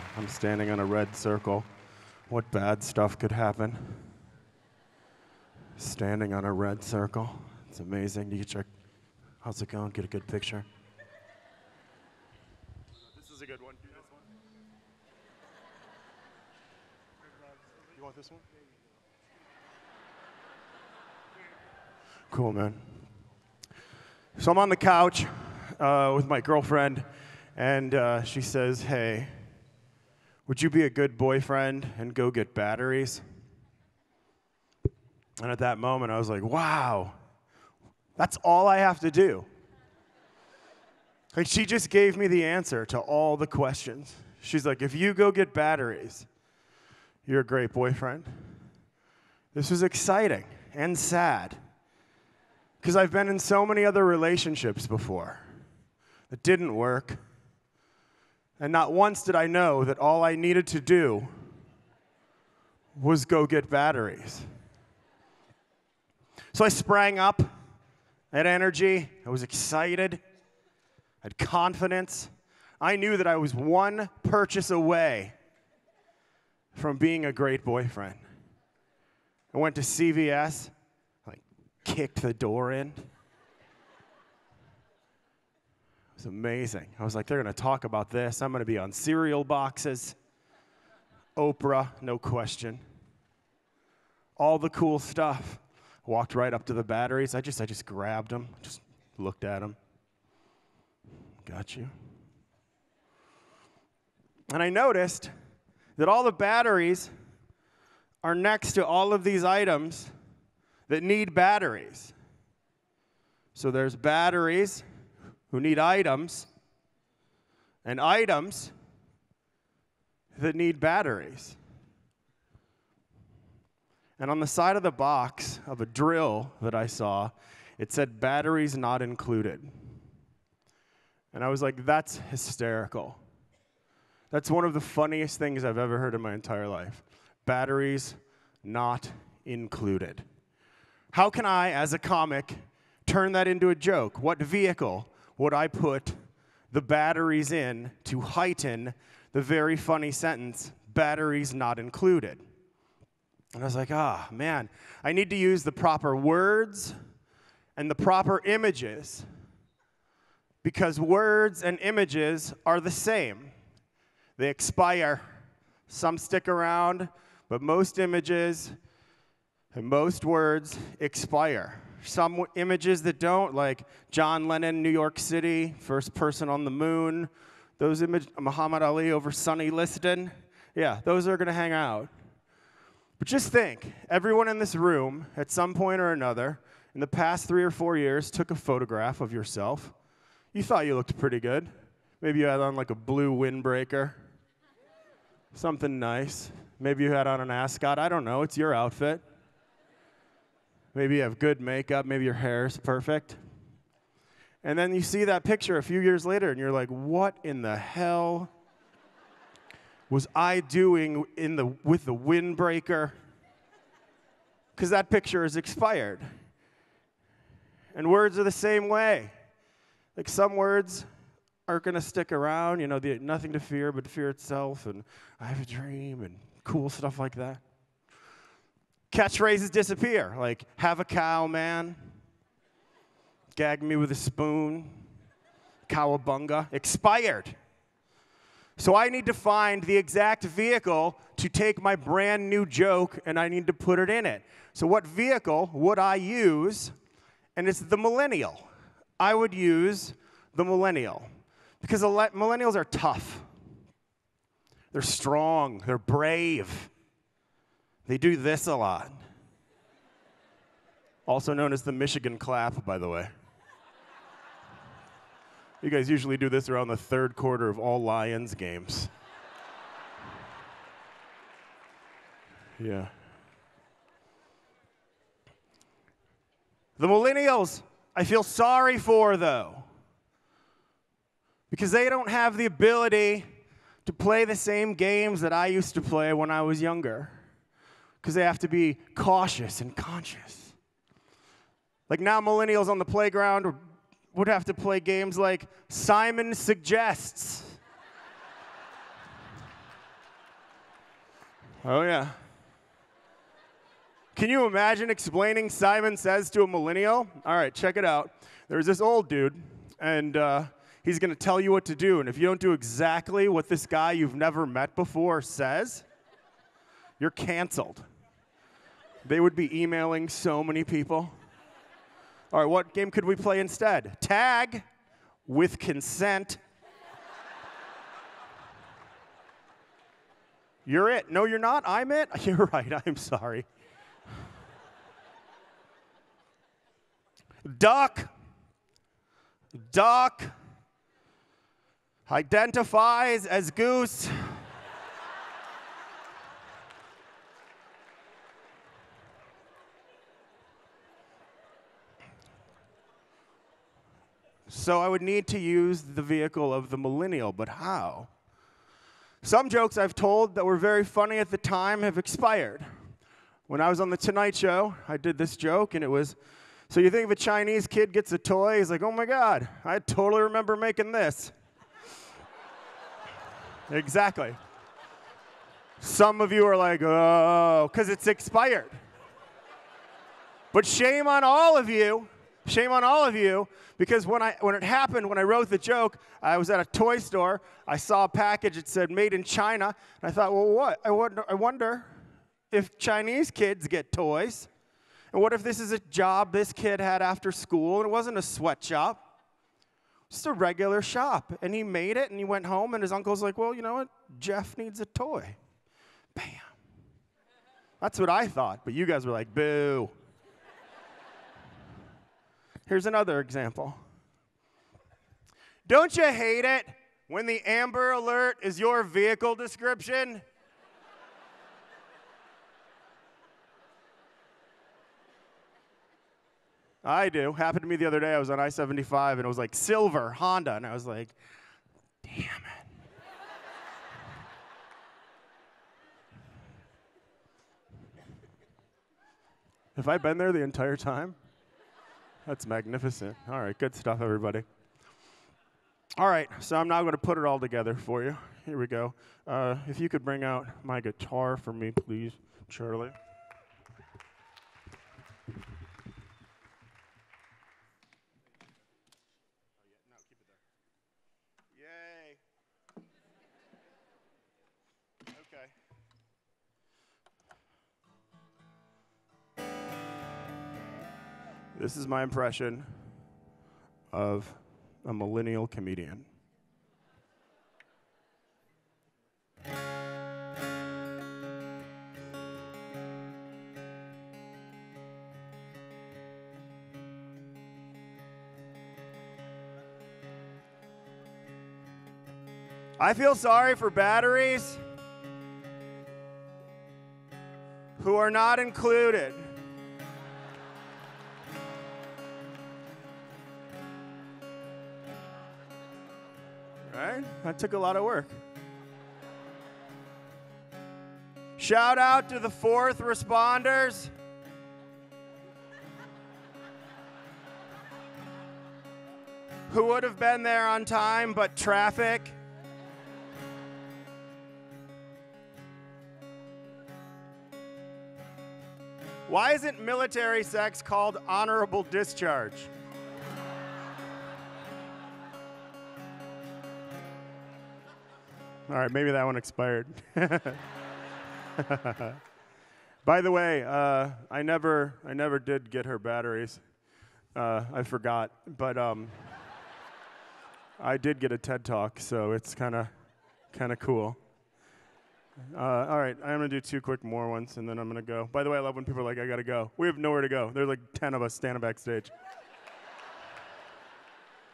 circle. I'm standing on a red circle. What bad stuff could happen? Standing on a red circle. It's amazing. You can check. How's it going? Get a good picture. This is a good one. Do this one. You want this one? Cool, man. So I'm on the couch uh, with my girlfriend, and uh, she says, Hey, would you be a good boyfriend and go get batteries? And at that moment, I was like, Wow, that's all I have to do. Like, she just gave me the answer to all the questions. She's like, If you go get batteries, you're a great boyfriend. This was exciting and sad because I've been in so many other relationships before that didn't work. And not once did I know that all I needed to do was go get batteries. So I sprang up, I had energy, I was excited, I had confidence. I knew that I was one purchase away from being a great boyfriend. I went to CVS, like kicked the door in. It was amazing. I was like, they're going to talk about this. I'm going to be on cereal boxes. Oprah, no question. All the cool stuff. Walked right up to the batteries. I just I just grabbed them, just looked at them. Got you. And I noticed that all the batteries are next to all of these items that need batteries. So there's batteries who need items, and items that need batteries. And on the side of the box of a drill that I saw, it said batteries not included. And I was like, that's hysterical. That's one of the funniest things I've ever heard in my entire life. Batteries not included. How can I, as a comic, turn that into a joke? What vehicle would I put the batteries in to heighten the very funny sentence, batteries not included? And I was like, ah, oh, man, I need to use the proper words and the proper images because words and images are the same. They expire. Some stick around, but most images and most words expire. Some images that don't, like John Lennon, New York City, first person on the moon, those images, Muhammad Ali over Sonny Liston, yeah, those are going to hang out. But just think everyone in this room, at some point or another, in the past three or four years, took a photograph of yourself. You thought you looked pretty good. Maybe you had on like a blue windbreaker something nice. Maybe you had on an ascot. I don't know. It's your outfit. Maybe you have good makeup. Maybe your hair is perfect. And then you see that picture a few years later and you're like, what in the hell was I doing in the, with the windbreaker? Because that picture is expired. And words are the same way. Like some words aren't going to stick around. You know, the, nothing to fear but fear itself, and I have a dream, and cool stuff like that. Catchphrases disappear, like have a cow, man. Gag me with a spoon. Cowabunga. Expired. So I need to find the exact vehicle to take my brand new joke and I need to put it in it. So, what vehicle would I use? And it's the millennial. I would use the millennial. Because millennials are tough, they're strong, they're brave. They do this a lot. Also known as the Michigan clap, by the way. You guys usually do this around the third quarter of all Lions games. Yeah. The millennials, I feel sorry for, though because they don't have the ability to play the same games that I used to play when I was younger because they have to be cautious and conscious. Like now, millennials on the playground would have to play games like Simon Suggests. Oh, yeah. Can you imagine explaining Simon Says to a millennial? All right, check it out. There's this old dude, and uh, he's going to tell you what to do. And if you don't do exactly what this guy you've never met before says, you're canceled. They would be emailing so many people. All right, what game could we play instead? Tag with consent. You're it. No, you're not. I'm it. You're right. I'm sorry. Duck. Duck identifies as goose. So I would need to use the vehicle of the millennial, but how? Some jokes I've told that were very funny at the time have expired. When I was on The Tonight Show, I did this joke, and it was so you think if a Chinese kid gets a toy, he's like, oh my God, I totally remember making this. exactly. Some of you are like, oh, because it's expired. But shame on all of you. Shame on all of you, because when, I, when it happened, when I wrote the joke, I was at a toy store. I saw a package that said made in China. And I thought, well, what? I wonder, I wonder if Chinese kids get toys. And what if this is a job this kid had after school and it wasn't a sweatshop? Just a regular shop. And he made it and he went home and his uncle's like, well, you know what? Jeff needs a toy. Bam. That's what I thought, but you guys were like, boo. Here's another example. Don't you hate it when the Amber Alert is your vehicle description? I do. Happened to me the other day. I was on I 75 and it was like silver Honda. And I was like, damn it. Have I been there the entire time? That's magnificent. All right, good stuff, everybody. All right, so I'm now going to put it all together for you. Here we go. Uh, if you could bring out my guitar for me, please, Charlie. This is my impression of a millennial comedian. I feel sorry for batteries who are not included. That took a lot of work. Shout out to the fourth responders. Who would have been there on time but traffic? Why isn't military sex called honorable discharge? All right, maybe that one expired. By the way, uh, I never, I never did get her batteries. Uh, I forgot, but um, I did get a TED talk, so it's kind of, kind of cool. Uh, all right, I'm gonna do two quick more ones, and then I'm gonna go. By the way, I love when people are like, "I gotta go." We have nowhere to go. There's like ten of us standing backstage.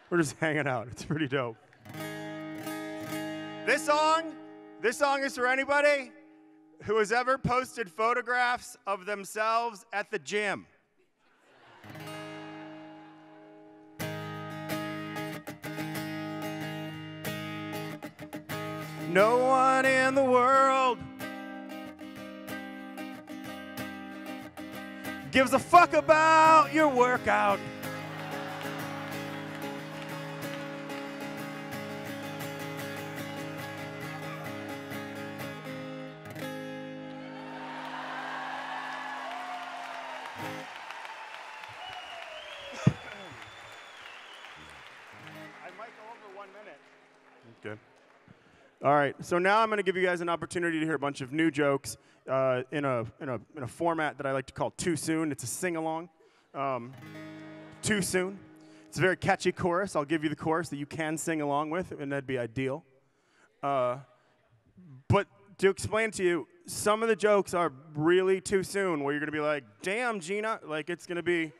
We're just hanging out. It's pretty dope. Song, this song is for anybody who has ever posted photographs of themselves at the gym. No one in the world gives a fuck about your workout. Kidding. All right, so now I'm going to give you guys an opportunity to hear a bunch of new jokes uh, in, a, in, a, in a format that I like to call Too Soon. It's a sing along. Um, too Soon. It's a very catchy chorus. I'll give you the chorus that you can sing along with, and that'd be ideal. Uh, but to explain to you, some of the jokes are really too soon, where you're going to be like, damn, Gina. Like, it's going to be.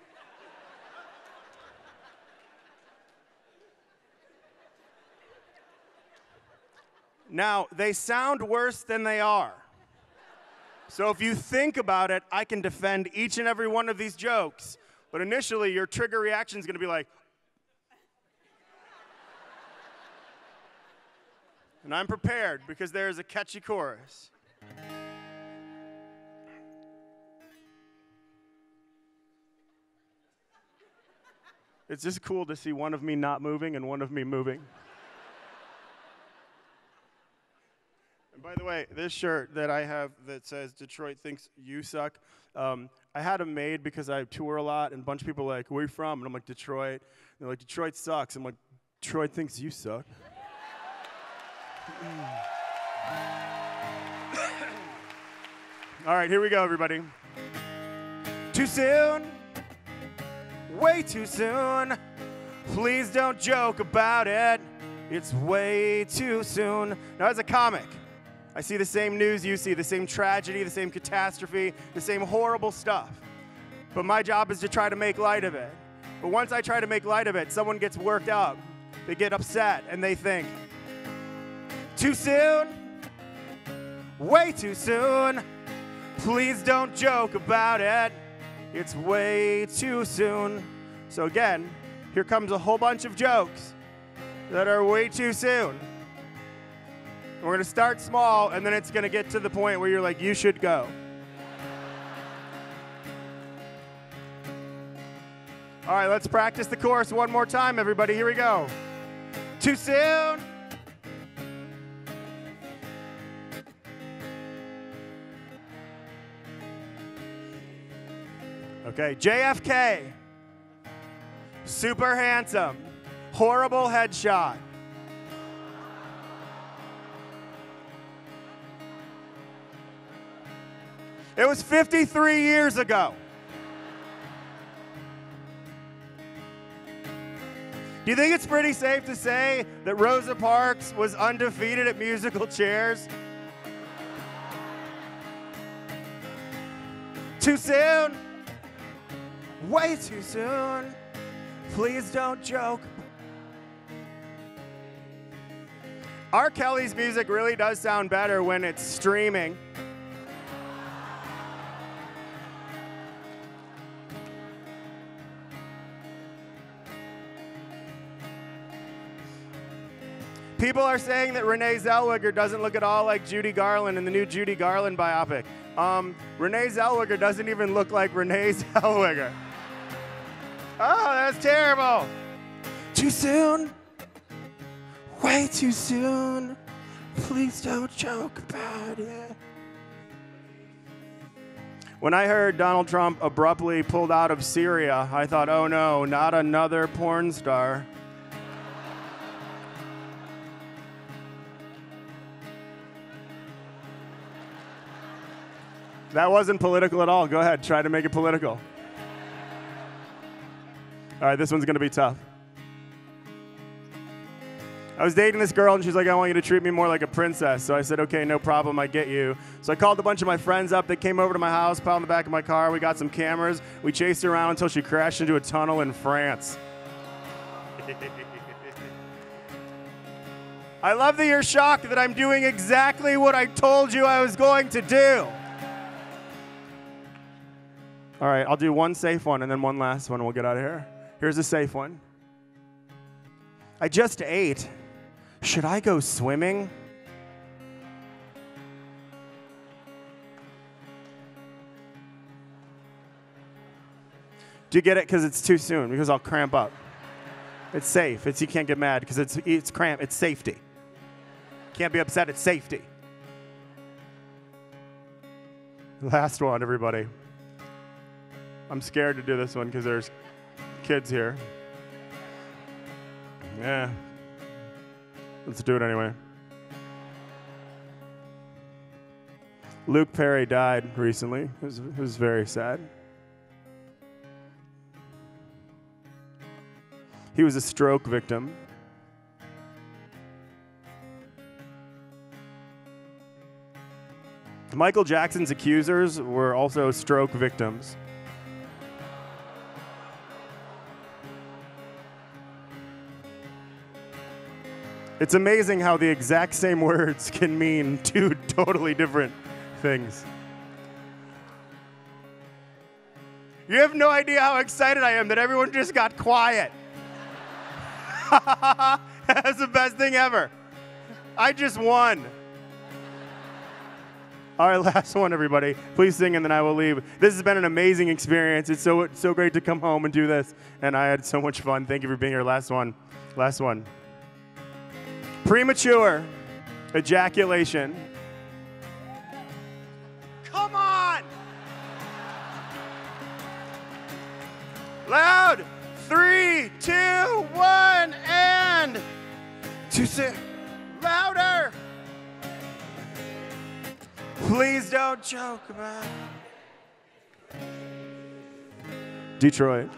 Now, they sound worse than they are. So if you think about it, I can defend each and every one of these jokes. But initially, your trigger reaction is going to be like, and I'm prepared because there is a catchy chorus. It's just cool to see one of me not moving and one of me moving. By the way, this shirt that I have that says Detroit thinks you suck, um, I had them made because I tour a lot, and a bunch of people are like, Where are you from? And I'm like, Detroit. And they're like, Detroit sucks. I'm like, Detroit thinks you suck. All right, here we go, everybody. Too soon, way too soon. Please don't joke about it. It's way too soon. Now, as a comic, I see the same news you see, the same tragedy, the same catastrophe, the same horrible stuff. But my job is to try to make light of it. But once I try to make light of it, someone gets worked up. They get upset and they think, too soon? Way too soon. Please don't joke about it. It's way too soon. So, again, here comes a whole bunch of jokes that are way too soon. We're going to start small, and then it's going to get to the point where you're like, you should go. All right, let's practice the chorus one more time, everybody. Here we go. Too soon. Okay, JFK. Super handsome. Horrible headshot. It was 53 years ago. Do you think it's pretty safe to say that Rosa Parks was undefeated at musical chairs? Too soon? Way too soon. Please don't joke. R. Kelly's music really does sound better when it's streaming. People are saying that Renee Zellweger doesn't look at all like Judy Garland in the new Judy Garland biopic. Um, Renee Zellweger doesn't even look like Renee Zellweger. Oh, that's terrible. Too soon? Way too soon. Please don't joke about it. When I heard Donald Trump abruptly pulled out of Syria, I thought, oh no, not another porn star. That wasn't political at all. Go ahead, try to make it political. All right, this one's gonna be tough. I was dating this girl and she's like, I want you to treat me more like a princess. So I said, okay, no problem, I get you. So I called a bunch of my friends up. They came over to my house, piled in the back of my car. We got some cameras. We chased her around until she crashed into a tunnel in France. I love that you're shocked that I'm doing exactly what I told you I was going to do. All right, I'll do one safe one and then one last one we'll get out of here. Here's a safe one. I just ate. Should I go swimming? Do you get it? Because it's too soon, because I'll cramp up. It's safe. It's you can't get mad because it's it's cramp. It's safety. Can't be upset. It's safety. Last one, everybody. I'm scared to do this one because there's kids here. Yeah. Let's do it anyway. Luke Perry died recently. It was, it was very sad. He was a stroke victim. Michael Jackson's accusers were also stroke victims. It's amazing how the exact same words can mean two totally different things. You have no idea how excited I am that everyone just got quiet. That's the best thing ever. I just won. All right, last one, everybody. Please sing, and then I will leave. This has been an amazing experience. It's so so great to come home and do this, and I had so much fun. Thank you for being here. Last one, last one. Premature ejaculation. Come on! Loud! Three, two, one, and two, six. Louder! Please don't joke about Detroit.